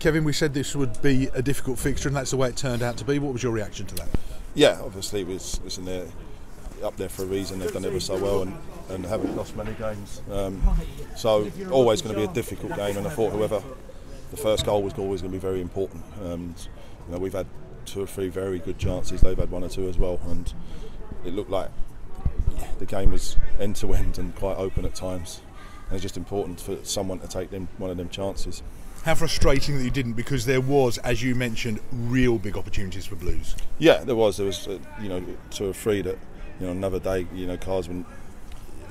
Kevin, we said this would be a difficult fixture, and that's the way it turned out to be. What was your reaction to that? Yeah, obviously, it was listen, they're up there for a reason. They've done ever so well and, and haven't lost many games. Um, so always going to be a difficult game. And I thought whoever the first goal was always going to be very important. You know, we've had two or three very good chances. They've had one or two as well, and it looked like the game was end to end and quite open at times. And it's just important for someone to take them one of them chances. How frustrating that you didn't, because there was, as you mentioned, real big opportunities for Blues. Yeah, there was. There was, uh, you know, two or three that, you know, another day, you know, Carsman,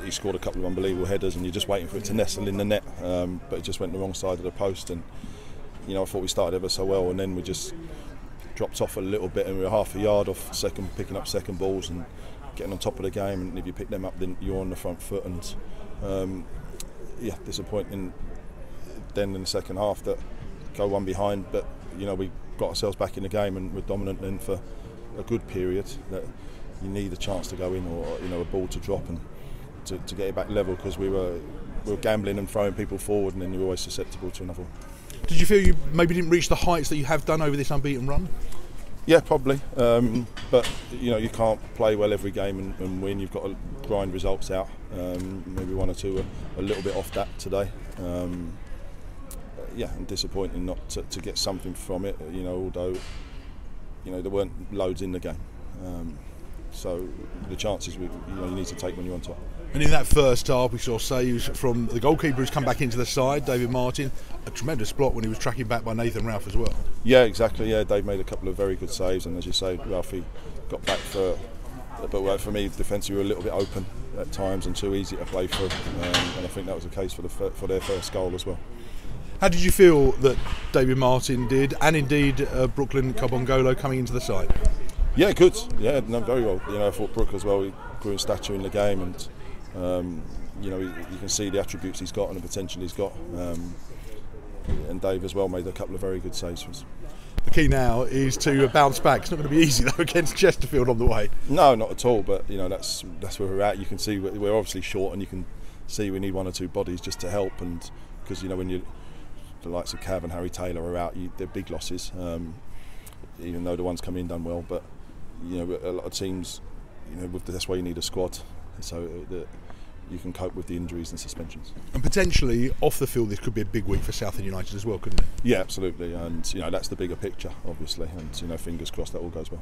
he scored a couple of unbelievable headers, and you're just waiting for it to nestle in the net, um, but it just went the wrong side of the post. And you know, I thought we started ever so well, and then we just dropped off a little bit, and we were half a yard off second, picking up second balls and getting on top of the game. And if you pick them up, then you're on the front foot. And um, yeah, disappointing then in the second half that go one behind, but you know we got ourselves back in the game and we're dominant then for a good period. That you need a chance to go in or you know a ball to drop and to, to get it back level because we were we were gambling and throwing people forward and then you're always susceptible to another. Did you feel you maybe didn't reach the heights that you have done over this unbeaten run? Yeah, probably. Um, but you know, you can't play well every game and, and win. You've got to grind results out. Um, maybe one or two are a little bit off that today. Um, yeah, and disappointing not to, to, get something from it. You know, although you know there weren't loads in the game. Um, so the chances we, you know you need to take when you're on top. And in that first half, we saw saves from the goalkeeper who's come back into the side, David Martin. A tremendous block when he was tracking back by Nathan Ralph as well. Yeah, exactly. Yeah, Dave made a couple of very good saves, and as you say, Ralphie got back for. But for me, defensively, we were a little bit open at times and too easy to play for, um, and I think that was the case for the for their first goal as well. How did you feel that David Martin did, and indeed uh, Brooklyn Kabongolo coming into the side? Yeah, good. Yeah, no, very well. You know, I thought Brook as well. He grew in stature in the game, and um, you know, you, you can see the attributes he's got and the potential he's got. Um, and Dave as well made a couple of very good saves for us. The key now is to bounce back. It's not going to be easy though against Chesterfield on the way. No, not at all. But you know that's that's where we're at. You can see we're obviously short, and you can see we need one or two bodies just to help. And because you know when you the likes of Cav and Harry Taylor are out, you, they're big losses. Um, even though the ones coming in done well, but you know a lot of teams, you know, with that's why you need a squad so that you can cope with the injuries and suspensions. And potentially off the field, this could be a big week for Southend United as well, couldn't it? Yeah, absolutely. And you know that's the bigger picture, obviously. And you know, fingers crossed that all goes well.